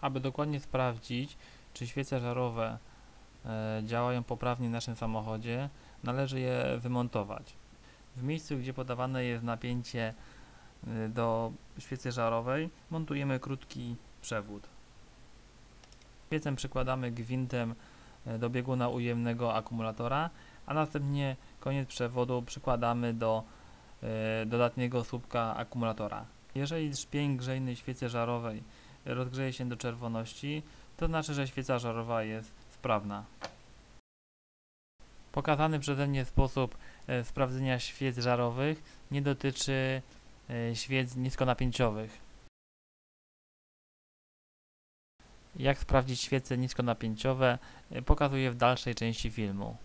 Aby dokładnie sprawdzić, czy świece żarowe e, działają poprawnie w naszym samochodzie, należy je wymontować. W miejscu, gdzie podawane jest napięcie e, do świecy żarowej, montujemy krótki przewód. Świecę przykładamy gwintem e, do bieguna ujemnego akumulatora, a następnie koniec przewodu przykładamy do dodatniego słupka akumulatora. Jeżeli szpień grzejny świecy żarowej rozgrzeje się do czerwoności, to znaczy, że świeca żarowa jest sprawna. Pokazany przeze mnie sposób e, sprawdzenia świec żarowych nie dotyczy e, świec niskonapięciowych. Jak sprawdzić świece niskonapięciowe e, pokazuję w dalszej części filmu.